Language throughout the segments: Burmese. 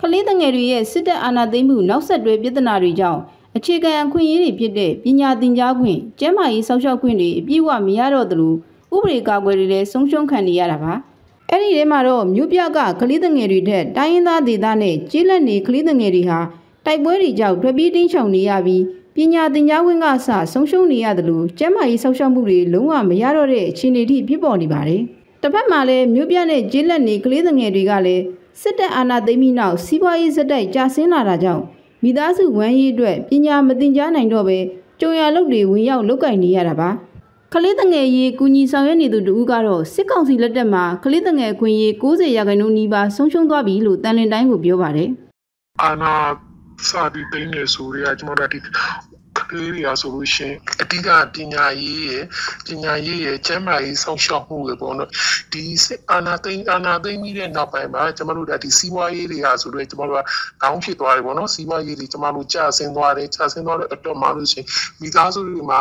ကလေးတငယ်တွေရဲ့စစ်တပ်အာဏာသိမ်းမှုနောက်ဆက်တွဲပြဿနာတွေကြောင့်အခြေခံအခွင့်အရေးတွေဖြစ်တဲ့ပညာသင်ကြားခွင့်ကျန်းမာရေးစောင့်ရှောက်ခွင့်တွေအပြည့်အဝမရတော့သလိုဥပဒေကာကွယ်တွေလည်းဆုံးရှုံးခံနေရတာပါအဲ့ဒီထဲမှာတော့မြို့ပြကကလေးတငယ်တွေထက်တိုင်းရင်းသားဒေသနဲ့ကျေးလက်နေကလေးတငယ်တွေဟာတိုက်ပွဲတွေကြောင့်ထွက်ပြေးတင်းရှောင်နေရပြီးပညာသင်ကြားခွင့်ကအစဆုံးရှုံးနေရတယ်လို့ကျန်းမာရေးစောင့်ရှောက်မှုတွေလုံးဝမရတော့တဲ့အခြေအနေထိဖြစ်ပေါ်နေပါတယ်။တစ်ဖက်မှာလည်းမြို့ပြနဲ့ကျေးလက်နေကလေးငယ်တွေကလည်း စစ်တပ်အာဏာသိမ်းပြီးနောက်စီးပွားရေးစက်တိုက်ကျဆင်းလာတာကြောင့်မိသားစုဝမ်းရေးအတွက်ပညာမသင်ကြားနိုင်တော့ပဲကြုံရလုပ်တွေဝင်ရောက်လုပ်ကင်နေရတာပါ။ကလေးငယ်ရေးကူညီဆောင်ရွက်နေသူတို့ကတော့စစ်ကောင်စီလက်ထက်မှာကလေးငယ်ခွင့်ရေး90ရာခိုင်နှုန်းနီးပါးဆုံးရှုံးသွားပြီလို့တန်လင်တိုင်းကိုပြောပါတယ်။အာနာစာဒီတိုင်းနေဆိုရကျွန်တော်တို့ ကလေးတွေကဆိုလို့ရှိရင်အဓိကပညာရေးရယ်ပညာရေးရယ်ကျန်းမာရေးစောင့်ရှောက်မှုတွေပေါ့နော်ဒီစစ်အာဏာသိမ်းအာဏာသိမ်းပြီးတဲ့နောက်ပိုင်းမှာကျွန်တော်တို့ဒီစီးပွားရေးတွေဟာဆိုတော့ကျွန်တော်တို့ကကောင်းဖြစ်သွားတယ်ပေါ့နော်စီးပွားရေးတွေကျွန်တော်တို့ကျဆင်းသွားတယ်ကျဆင်းသွားတဲ့အတွက်မှလို့ရှိရင်မိသားစုတွေမှာ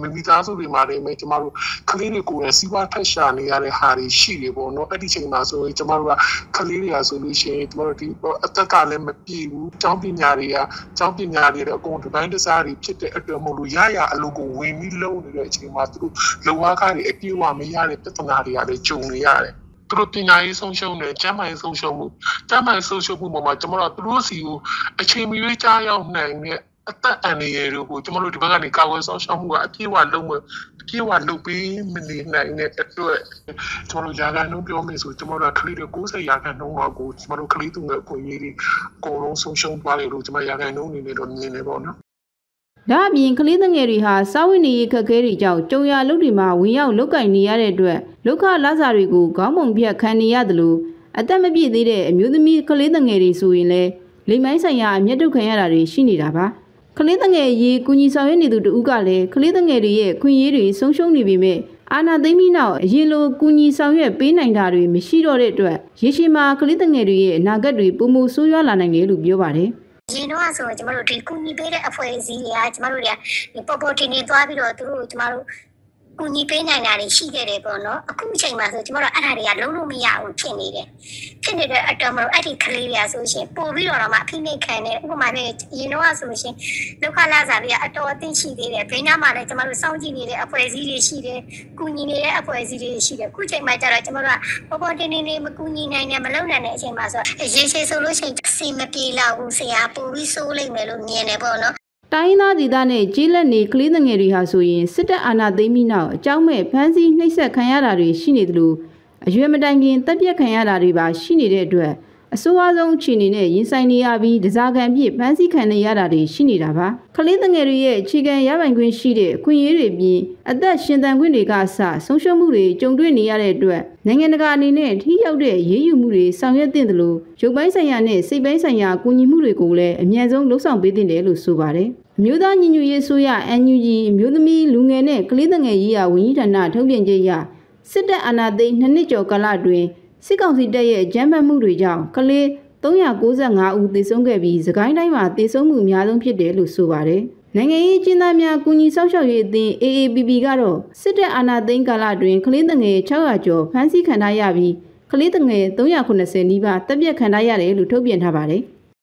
မိသားစုတွေမှာလည်းကျမတို့ကလေးတွေကိုလည်းစီးပွားထက်ရှာနေရတဲ့ဟာတွေရှိတယ်ပေါ့နော်အဲ့ဒီချိန်မှာဆိုရင်ကျမတို့ကကလေးတွေကဆိုလို့ရှိရင်ကျမတို့ဒီအသက်ကလည်းမပြည့်ဘူးကျောင်းပညာတွေကကျောင်းပညာတွေတော့အကုန်ဒီပိုင်းတစားတွေဖြစ်တဲ့အတွက်မို့လို့ရရအလုပ်ကိုဝင်ပြီးလုပ်နေတဲ့အချိန်မှာသူတို့လုံအားကားတွေအပြည့်အဝမရတဲ့ပြဿနာတွေကလည်းကြုံနေရတယ်သူတို့ပညာရေးဆုံးရှုံးတယ်ကျန်းမာရေးဆုံးရှုံးမှုကျန်းမာရေးဆုံးရှုံးမှုပေါ်မှာကျွန်တော်တို့သူတို့စီကိုအချိန်မီရေးကြားရောက်နိုင်တဲ့ အသက်အန္တရာယ်တို့ကိုကျွန်တော်တို့ဒီဘက်ကနေကာကွယ်ဆောင်ရှောက်မှုကအပြည့်အဝလုံးမအပြည့်အဝလုပ်ပေးမနေနိုင်တဲ့အတွက်ကျွန်တော်တို့ယာကန်လုံးပြောမယ်ဆိုကျွန်တော်တို့ကလေးတွေ90ရာခိုင်နှုန်းလောက်ကိုကျွန်တော်တို့ကလေးသူငယ်အခွင့်အရေးတွေအကုန်လုံးဆုံးရှုံးသွားတယ်လို့ကျွန်တော်ယာကန်လုံးအနေနဲ့တော့မြင်နေပါတော့ဒါအပြင်ကလေးငယ်တွေဟာစာဝတ်နေရေးခက်ခဲတွေကြောင့်ကြုံရလုပ်တွေမှာဝင်ရောက်လုတ်ကင်နေရတဲ့အတွက်လုခလစာတွေကိုခေါင်းပုံပြတ်ခံနေရတယ်လို့အသက်မပြည့်သေးတဲ့အမျိုးသမီးကလေးငယ်တွေဆိုရင်လည်းလိမ်မိုင်းဆိုင်ရာအမျက်ထုတ်ခံရတာတွေရှိနေတာပါ။ ကလေးငယ်ရေးကူညီဆောင်ရွက်နေသူတဦးကလည်းကလေးငယ်တွေရဲ့ခွင့်ရေးတွေဆုံးရှုံးနေပေမဲ့အာနာသိမ့်ပြီးနောက်အရင်လိုကူညီဆောင်ရွက်ပေးနိုင်တာတွေမရှိတော့တဲ့အတွက်ရေရှည်မှာကလေးငယ်တွေရဲ့အနာဂတ်တွေပုံမှုဆိုးရွားလာနိုင်တယ်လို့ပြောပါတယ်ရင်တော့ဆိုရင်ကျမတို့ဒီကူညီပေးတဲ့အဖွဲ့အစည်းတွေကကျမတို့တွေကပေါ်ပေါ်တင်နေသွားပြီးတော့သူတို့ကျမတို့ ကူညီပေးနိုင်တာတွေရှိခဲ့တယ်ပေါ့နော်အခုအချိန်မှာဆိုကျမတို့အဲ့ဒါတွေကလုံးလုံးမရဘူးဖြစ်နေတယ်ဖြစ်နေတဲ့အတွက်မလို့အဲ့ဒီကလေးတွေကဆိုရှင်ပို့ပြီးတော့မှအဖိနှိတ်ခံတယ်ဥပမာနဲ့ရင်တော့ဆိုရှင်ဒုက္ခလာစားတွေကအတော်အသင့်ရှိသေးတယ်ဘေးနားမှာလည်းကျမတို့စောင့်ကြည့်နေတဲ့အဖွဲ့အစည်းတွေရှိတယ်ကူညီနေတဲ့အဖွဲ့အစည်းတွေရှိတယ်အခုချိန်မှာကျတော့ကျမတို့ကပေါ်ပေါ်တင်တင်လေးမကူညီနိုင်နဲ့မလုပ်နိုင်တဲ့အချိန်မှာဆိုရေရှည်ဆိုလို့ရှိရင်အစီမပြေလောက်ဘူးဆရာပို့ပြီးစိုးလိမ့်မယ်လို့မြင်တယ်ပေါ့နော် တိုင်းသားဒေသနဲ့ကြီးလက်နေကလေးငယ်တွေဟာဆိုရင်စစ်တပ်အာဏာသိမ်းပြီးနောက်အကြောင်းမဲ့ဖမ်းဆီးနှိပ်စက်ခံရတာတွေရှိနေသလိုအရွယ်မတိုင်ခင်တပ်ပြက်ခံရတာတွေပါရှိနေတဲ့အတွက် အဆိုးအဆုံးအခြေအနေနဲ့ရင်ဆိုင်နေရပြီးဒဇာခံပြည့်ဖမ်းဆီးခံနေရတာတွေရှိနေတာပါကလေးငယ်တွေရဲ့အခြေခံရပိုင်ခွင့်ရှိတဲ့အခွင့်အရေးတွေပြင်အသက်ရှင်သန်ခွင့်တွေကစဆုံးရှုံးမှုတွေကြုံတွေ့နေရတဲ့အတွက်နိုင်ငံတကာအနေနဲ့ထိရောက်တဲ့ရေးယူမှုတွေဆောင်ရွက်သင့်တယ်လို့ရုပ်ပိုင်းဆိုင်ရာနဲ့စိတ်ပိုင်းဆိုင်ရာကူညီမှုတွေကိုလည်းအမြန်ဆုံးလှုံ့ဆော်ပေးသင့်တယ်လို့ဆိုပါတယ်အမျိုးသားညီညွတ်ရေးဆိုရ NUG အမျိုးသမီးလူငယ်နဲ့ကလေးငယ်ရေးရာဝန်ကြီးဌာနထုတ်ပြန်ကြေးအရစစ်တပ်အာဏာသိမ်းနှစ်နှစ်ကျော်ကာလအတွင်း စစ်ကောင်စီတပ်ရဲ့ကြမ်းဖက်မှုတွေကြောင့်ကလေး395ဦးသေဆုံးခဲ့ပြီးသခိုင်းတိုင်းမှာသေဆုံးမှုအများဆုံးဖြစ်တယ်လို့ဆိုပါတယ်။နိုင်ငံရေးကျင်းသားများကူညီဆောက်ရှောက်ရေးအသင်း AAPP ကတော့စစ်တပ်အာဏာသိမ်းကာလအတွင်းကလေးငယ်600ကျော်ဖမ်းဆီးခံထားရပြီးကလေးငယ်390နီးပါးတပ်ပြတ်ခံထားရတယ်လို့ထုတ်ပြန်ထားပါတယ်။